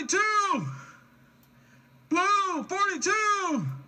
42. Blue, 42.